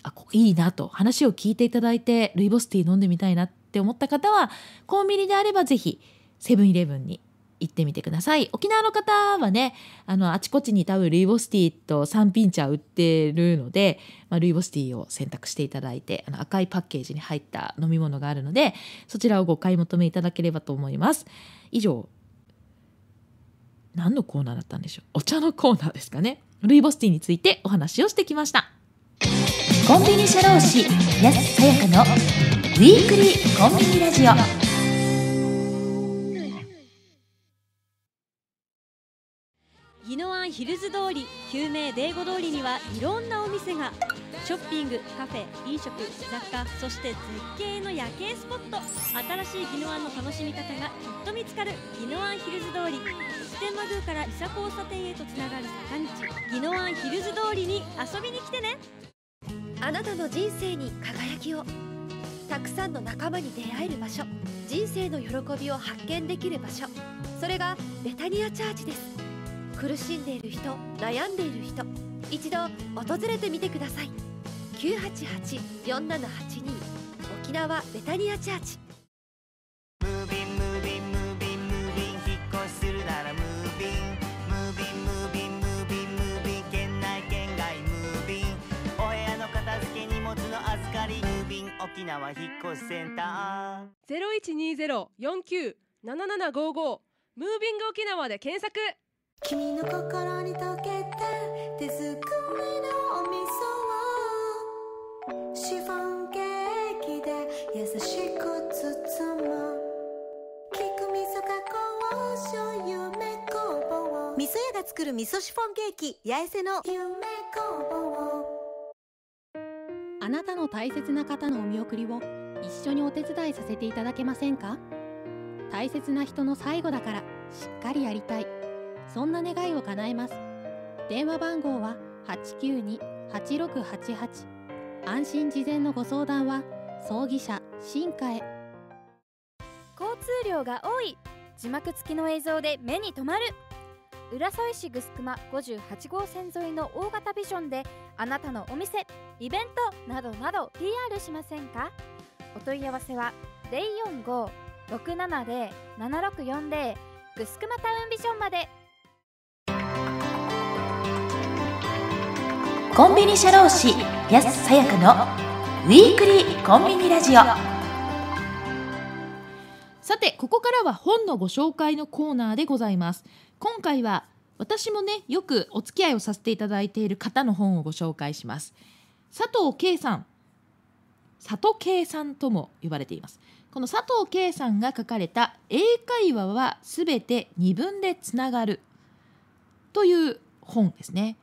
あいいなと話を聞いていただいてルイボスティー飲んでみたいなって思った方はコンビニであればぜひセブンイレブンに行ってみてください。沖縄の方はねあのあちこちに多分ルイボスティーと三品茶売ってるので、まあ、ルイボスティーを選択していただいてあの赤いパッケージに入った飲み物があるのでそちらをご買い求めいただければと思います。以上何のコーナーだったんでしょう？お茶のコーナーですかね。ルイボスティーについてお話をしてきました。コンビニ社労士安さやかのウィークリーコンビニラジオ。宜野湾ヒルズ通り救命デーゴ通りにはいろんなお店が。ショッピングカフェ飲食雑貨そして絶景の夜景スポット。新しい宜野湾の楽しみ方がきっと見つかる。宜野湾ヒルズ通り。普天満宮から伊佐交差点へとつながる坂道。宜野湾ヒルズ通りに遊びに来てね。あなたの人生に輝きを。たくさんの仲間に出会える場所。人生の喜びを発見できる場所。それがベタニアチャーチです。苦しんでいる人悩んでいる人一度訪れてみてください。988-4782沖縄ベタニアチャーチ。ムービンムービンムービンムービン引っ越しするならムービン。ムービンムービンムービンムービン。県内県外ムービン。お部屋の片付け荷物の預かり。ムービン沖縄引っ越しセンター。ゼロ一二ゼロ四九七七五五。ムービング沖縄で検索君の心に溶けた手作りのお味噌をシフォンケーキで優しく包む聞く味噌加工醤油め工房味噌屋が作る味噌シフォンケーキ八重瀬の夢工房あなたの大切な方のお見送りを一緒にお手伝いさせていただけませんか？大切な人の最後だからしっかりやりたい。そんな願いを叶えます。電話番号は892-8688安心事前のご相談は葬儀社新華へ。交通量が多い。字幕付きの映像で目に留まる。浦添市ぐすくま58号線沿いの大型ビジョンであなたのお店イベントなどなど PR しませんか？お問い合わせは045-670-7640ぐすくまタウンビジョンまで。コンビニ社労士安さやかのウィークリーコンビニラジオ。さてここからは本のご紹介のコーナーでございます。今回は私もねよくお付き合いをさせていただいている方の本をご紹介します。佐藤圭さん。佐藤圭さんとも呼ばれています。この佐藤圭さんが書かれた英会話はすべて二分でつながるという本ですね。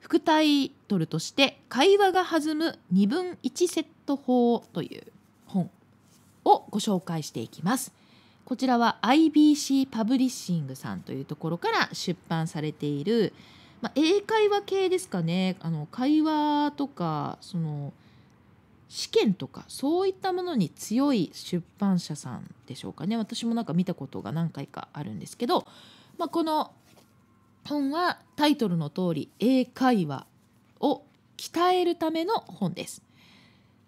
副タイトルとして会話が弾む二分一セット法という本をご紹介していきます。こちらは IBC パブリッシングさんというところから出版されている、まあ、英会話系ですかね。あの会話とかその試験とかそういったものに強い出版社さんでしょうかね。私もなんか見たことが何回かあるんですけど、まあ、この本はタイトルの通り英会話を鍛えるための本です。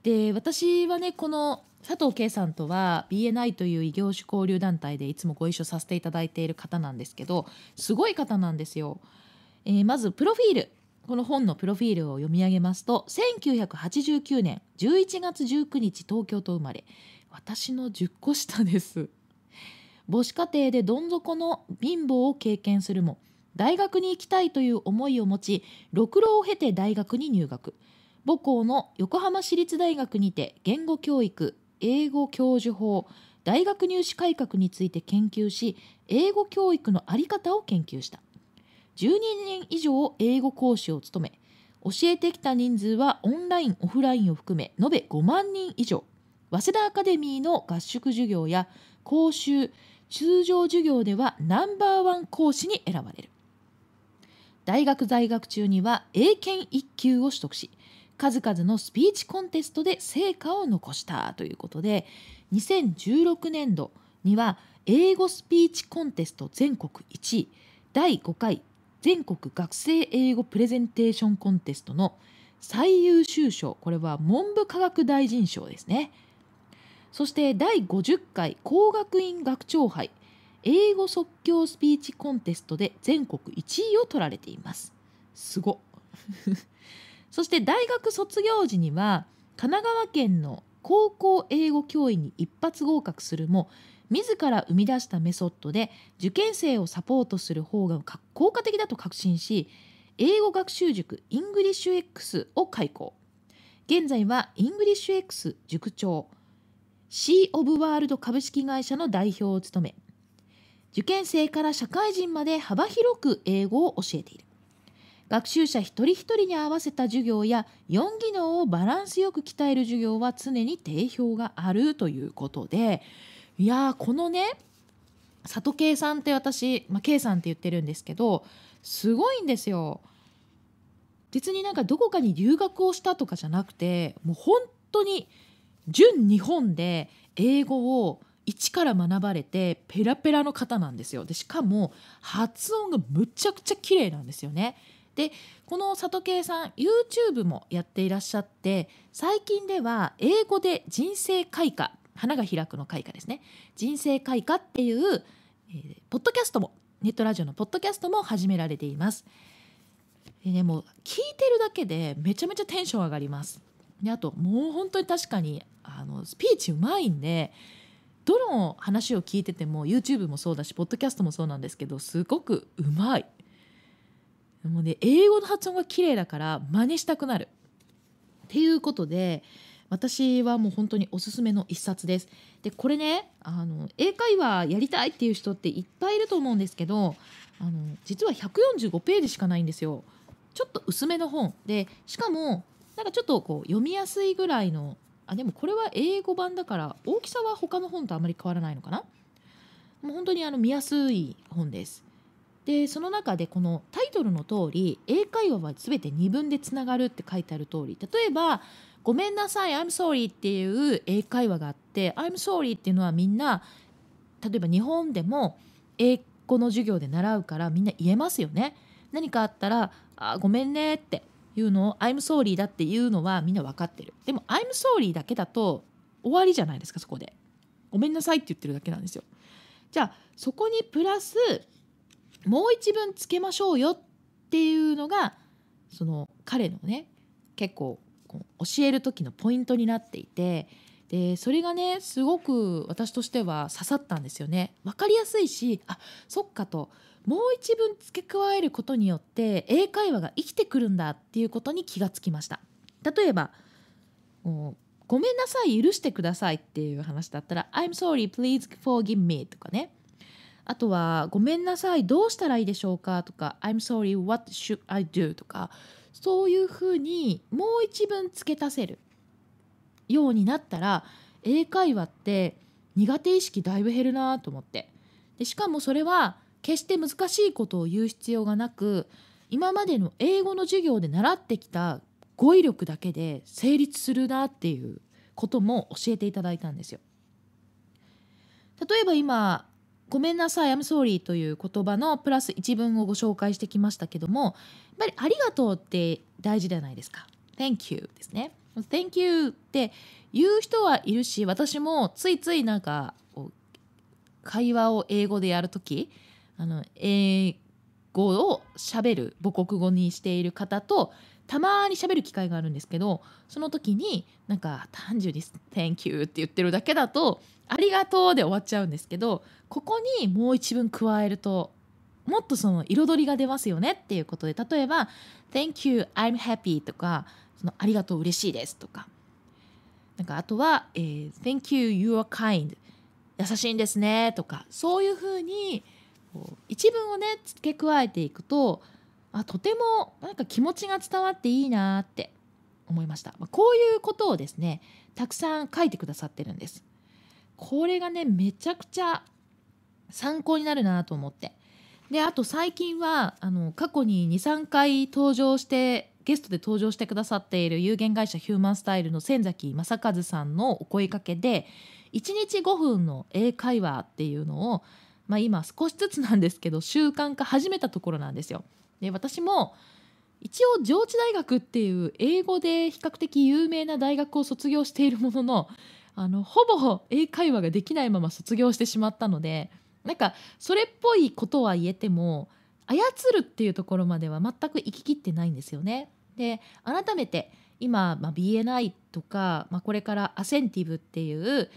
で私はねこの佐藤圭さんとは BNI という異業種交流団体でいつもご一緒させていただいている方なんですけどすごい方なんですよ。えーまずプロフィールこの本のプロフィールを読み上げますと1989年11月19日東京と生まれ私の10個下です母子家庭でどん底の貧乏を経験するも大学に行きたいという思いを持ち六浪を経て大学に入学。母校の横浜市立大学にて言語教育英語教授法大学入試改革について研究し英語教育の在り方を研究した。12年以上英語講師を務め教えてきた人数はオンラインオフラインを含め延べ5万人以上。早稲田アカデミーの合宿授業や講習通常授業ではナンバーワン講師に選ばれる。大学在学中には英検1級を取得し数々のスピーチコンテストで成果を残したということで2016年度には英語スピーチコンテスト全国1位第5回全国学生英語プレゼンテーションコンテストの最優秀賞これは文部科学大臣賞ですね。そして第50回工学院学長杯英語即興スピーチコンテストで全国1位を取られています。すご。そして大学卒業時には神奈川県の高校英語教員に一発合格するも自ら生み出したメソッドで受験生をサポートする方が効果的だと確信し英語学習塾イングリッシュ X を開講。現在はイングリッシュ X 塾長。C オブワールド株式会社の代表を務め受験生から社会人まで幅広く英語を教えている学習者一人一人に合わせた授業や4技能をバランスよく鍛える授業は常に定評があるということでいやこのね里圭さんって私、まあ、圭さんって言ってるんですけどすごいんですよ。別になんかどこかに留学をしたとかじゃなくてもう本当に純日本で英語を一から学ばれてペラペラの方なんですよ。でしかも発音がむちゃくちゃ綺麗なんですよね。でこの里圭さん YouTube もやっていらっしゃって最近では英語で人生開花花が開くの開花ですね。人生開花っていう、えーポッドキャストもネットラジオのポッドキャストも始められています。でねもう聞いてるだけでめちゃめちゃテンション上がります。であともう本当に確かにあのスピーチうまいんでどの話を聞いてても YouTube もそうだしポッドキャストもそうなんですけどすごくうまいもうね英語の発音が綺麗だから真似したくなるっていうことで私はもう本当におすすめの一冊です。でこれねあの英会話やりたいっていう人っていっぱいいると思うんですけどあの実は145ページしかないんですよ。ちょっと薄めの本でしかもなんかちょっとこう読みやすいぐらいのあでもこれは英語版だから大きさは他の本とあまり変わらないのかな？もう本当にあの見やすい本です。でその中でこのタイトルの通り英会話は全て二分でつながるって書いてある通り例えば「ごめんなさい I'm sorry」っていう英会話があって「I'm sorry」っていうのはみんな例えば日本でも英校の授業で習うからみんな言えますよね。何かあったら「あごめんね」っていうのを「I'm sorry」だっていうのはみんな分かってる。でも「I'm sorry」だけだと終わりじゃないですかそこで。ごめんなさいって言ってるだけなんですよ。じゃあそこにプラスもう一文つけましょうよっていうのがその彼のね結構教える時のポイントになっていてでそれがねすごく私としては刺さったんですよね。分かりやすいしあそっかともう一文付け加えることによって英会話が生きてくるんだっていうことに気がつきました。例えばごめんなさい許してくださいっていう話だったら I'm sorry please forgive me とかねあとはごめんなさいどうしたらいいでしょうかとか I'm sorry what should I do とかそういうふうにもう一文付け足せるようになったら英会話って苦手意識だいぶ減るなと思ってでしかもそれは決して難しいことを言う必要がなく今までの英語の授業で習ってきた語彙力だけで成立するなっていうことも教えていただいたんですよ。例えば今「ごめんなさい I'm sorry」という言葉のプラス一文をご紹介してきましたけどもやっぱり「ありがとう」って大事じゃないですか。Thank you ですね。Thank you って言う人はいるし私もついついなんか会話を英語でやるときあの英語をしゃべる母国語にしている方とたまに喋る機会があるんですけどその時になんか単純に「Thank you」って言ってるだけだと「ありがとう」で終わっちゃうんですけどここにもう一文加えるともっとその彩りが出ますよねっていうことで例えば「Thank you I'm happy」とかその「ありがとう嬉しいです」とか。なんかあとは、えー「Thank you you are kind」優しいんですねとかそういうふうに一文をね付け加えていくとあとてもなんか気持ちが伝わっていいなって思いました、こういうことをですねたくさん書いてくださってるんです。これがねめちゃくちゃ参考になるなと思って。であと最近はあの過去に23回登場してゲストで登場してくださっている有限会社ヒューマンスタイルの千崎正和さんのお声かけで1日5分の英会話っていうのを、まあ、今少しずつなんですけど習慣化始めたところなんですよ。で私も一応上智大学っていう英語で比較的有名な大学を卒業しているもののあのほぼ英会話ができないまま卒業してしまったのでなんかそれっぽいことは言えても操るっていうところまでは全く行ききってないんですよね。で改めて今、まあ、BNI とか、まあ、これからアセンティブっていう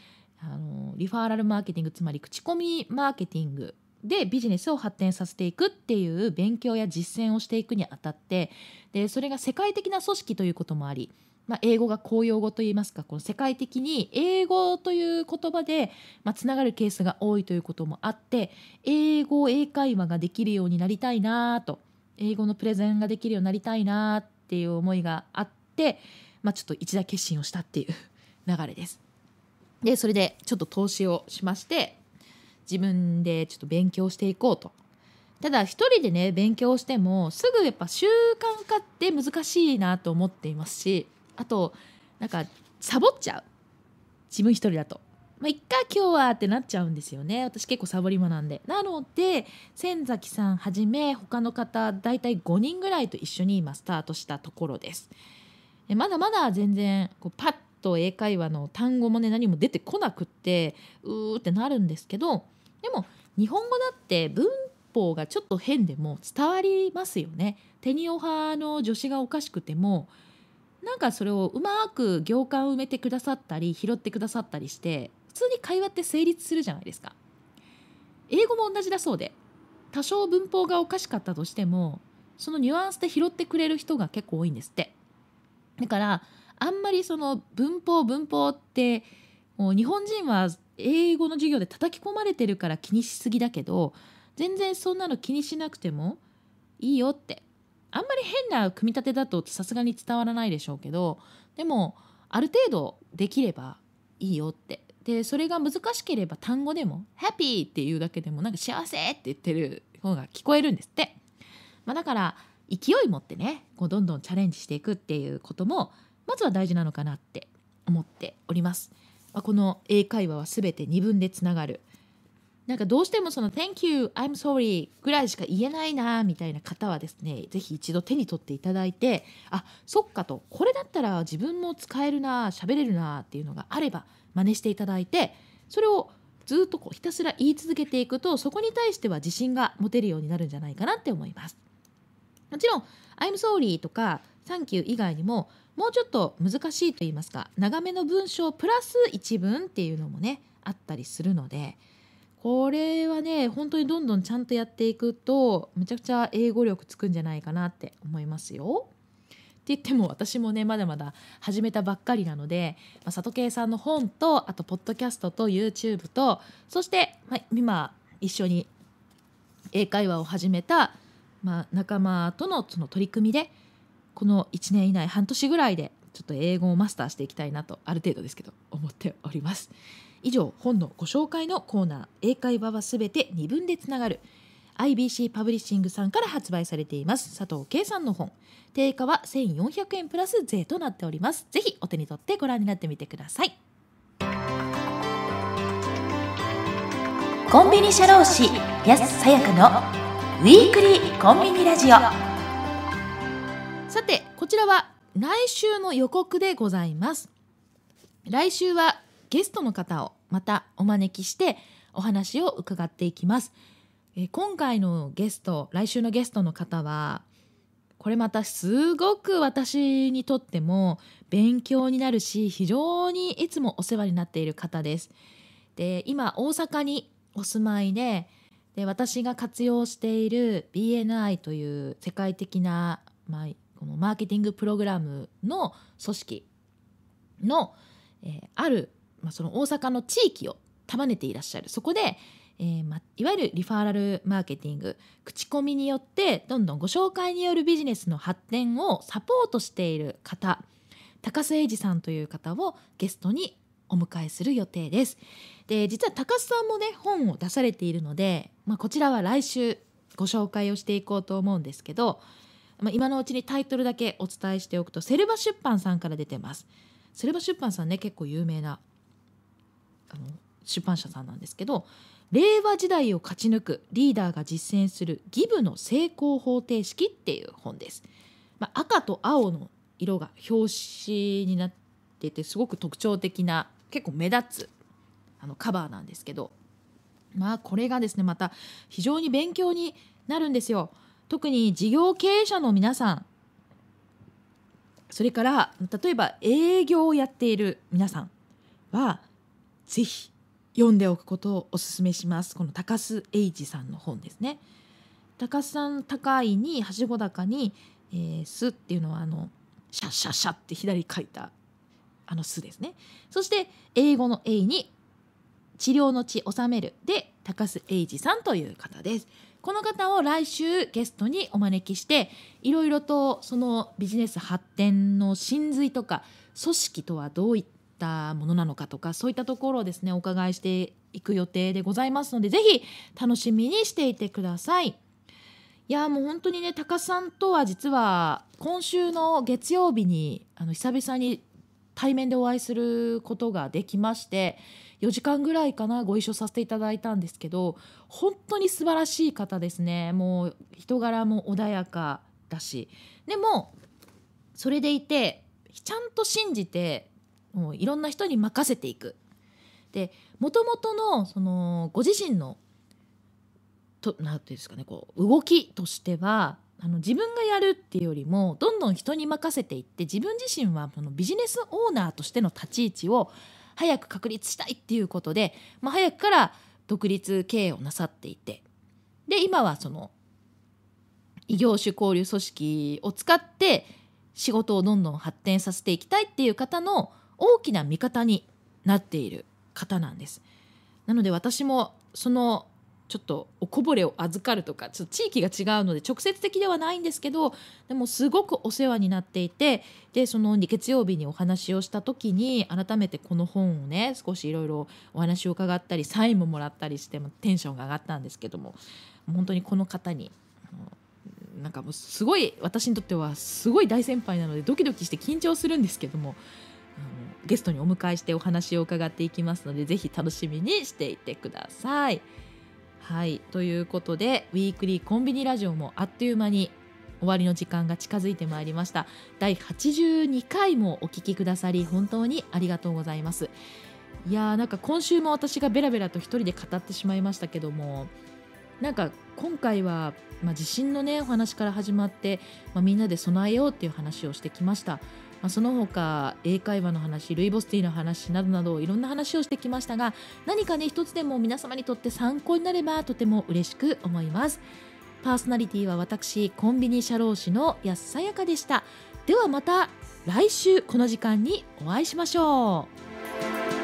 あのリファーラルマーケティングつまり口コミマーケティングでビジネスを発展させていくっていう勉強や実践をしていくにあたってでそれが世界的な組織ということもあり、まあ、英語が公用語といいますかこの世界的に英語という言葉で、まあ、つながるケースが多いということもあって英語英会話ができるようになりたいなと英語のプレゼンができるようになりたいなっていう思いがあって、まあ、ちょっと一打決心をしたっていう流れです。でそれでちょっと投資をしまして自分でちょっと勉強していこうと。ただ一人でね勉強してもすぐやっぱ習慣化って難しいなと思っていますしあとなんかサボっちゃう自分一人だと。まあ、いっか今日はってなっちゃうんですよね私結構サボり魔なんでなので千崎さんはじめ他の方大体5人ぐらいと一緒に今スタートしたところですまだまだ全然こうパッと英会話の単語もね何も出てこなくってうーってなるんですけどでも日本語だって文法がちょっと変でも伝わりますよね。テニオ派の助詞がおかしくてもなんかそれをうまく行間を埋めてくださったり拾ってくださったりして普通に会話って成立するじゃないですか。英語も同じだそうで多少文法がおかしかったとしてもそのニュアンスで拾ってくれる人が結構多いんですって。だからあんまりその文法文法ってもう日本人は英語の授業で叩き込まれてるから気にしすぎだけど全然そんなの気にしなくてもいいよって。あんまり変な組み立てだとさすがに伝わらないでしょうけどでもある程度できればいいよって。でそれが難しければ単語でも「ハッピー」っていうだけでもなんか幸せって言ってる方が聞こえるんですって、まあ、だから勢い持ってねこうどんどんチャレンジしていくっていうこともまずは大事なのかなって思っております。まあこの英会話は全て二分でつながるなんかどうしてもその Thank you, I'm sorry ぐらいしか言えないなみたいな方はですねぜひ一度手に取っていただいてあそっかとこれだったら自分も使えるな喋れるなっていうのがあれば真似していただいてそれをずっとこうひたすら言い続けていくとそこに対しては自信が持てるようになるんじゃないかなって思います。もちろん I'm sorry とか Thank you 以外にももうちょっと難しいと言いますか長めの文章プラス一文っていうのもねあったりするのでこれはね本当にどんどんちゃんとやっていくとめちゃくちゃ英語力つくんじゃないかなって思いますよ。って言っても私もねまだまだ始めたばっかりなので、まあ、里圭さんの本とあとポッドキャストと YouTube とそして、まあ、今一緒に英会話を始めた、まあ、仲間とのその取り組みでこの1年以内半年ぐらいでちょっと英語をマスターしていきたいなとある程度ですけど思っております。以上本のご紹介のコーナー英会話はすべて二分でつながる。IBC パブリッシングさんから発売されています。佐藤圭さんの本定価は1400円プラス税となっております。ぜひお手に取ってご覧になってみてください。コンビニ社労士安さやかのウィークリーコンビニラジオ。さてこちらは来週の予告でございます来週はゲストの方をまたお招きしてお話を伺っていきますえー今回のゲスト来週のゲストの方はこれまたすごく私にとっても勉強になるし非常にいつもお世話になっている方です。で今大阪にお住まいでで私が活用している BNI という世界的な、まあ、このマーケティングプログラムの組織の、えーある、まあ、その大阪の地域を束ねていらっしゃるそこで、えーま、いわゆるリファーラルマーケティング口コミによってどんどんご紹介によるビジネスの発展をサポートしている方高須英二さんという方をゲストにお迎えする予定です。で実は高須さんもね本を出されているので、まあ、こちらは来週ご紹介をしていこうと思うんですけど、まあ、今のうちにタイトルだけお伝えしておくとセルバ出版さんから出てます。セルバ出版さんね結構有名なあの出版社さんなんですけど令和時代を勝ち抜くリーダーが実践するギブの成功方程式っていう本です。まあ、赤と青の色が表紙になっててすごく特徴的な結構目立つあのカバーなんですけどまあこれがですねまた非常に勉強になるんですよ。特に事業経営者の皆さんそれから例えば営業をやっている皆さんはぜひ読んでおくことをお勧めします。この高須英二さんの本ですね。高須さん高いにはしご高に「えー、す」っていうのはあのシャッシャッシャッって左書いたあの「す」ですね。そして英語の「英」に治療の治治める。で高須英二さんという方です。この方を来週ゲストにお招きしていろいろとそのビジネス発展の真髄とか組織とはどういったものなのかとかそういったところをですねお伺いしていく予定でございますのでぜひ楽しみにしていてください。いやもう本当にね高さんとは実は今週の月曜日にあの久々に対面でお会いすることができまして4時間ぐらいかなご一緒させていただいたんですけど本当に素晴らしい方ですねもう人柄も穏やかだしでもそれでいてちゃんと信じてもういろんな人に任せていく。でもともとのそのご自身のとなんていうんですかねこう動きとしてはあの自分がやるっていうよりもどんどん人に任せていって自分自身はこのビジネスオーナーとしての立ち位置を早く確立したいっていうことで、まあ、早くから独立経営をなさっていてで今はその異業種交流組織を使って仕事をどんどん発展させていきたいっていう方の大きな味方になっている方なんです。なので私もそのちょっとおこぼれを預かるとかちょっと地域が違うので直接的ではないんですけどでもすごくお世話になっていてでその月曜日にお話をした時に改めてこの本をね少しいろいろお話を伺ったりサインももらったりしてもテンションが上がったんですけども本当にこの方にあのなんかもうすごい私にとってはすごい大先輩なのでドキドキして緊張するんですけどもあのゲストにお迎えしてお話を伺っていきますのでぜひ楽しみにしていてください。はい。ということでウィークリーコンビニラジオもあっという間に終わりの時間が近づいてまいりました。第82回もお聞きくださり本当にありがとうございます。いやーなんか今週も私がベラベラと一人で語ってしまいましたけどもなんか今回は、まあ、地震のねお話から始まって、まあ、みんなで備えようっていう話をしてきました、まあ、その他英会話の話ルイボスティーの話などなどいろんな話をしてきましたが何かね一つでも皆様にとって参考になればとても嬉しく思います。パーソナリティは私コンビニ社労士の安さやかでした。ではまた来週この時間にお会いしましょう。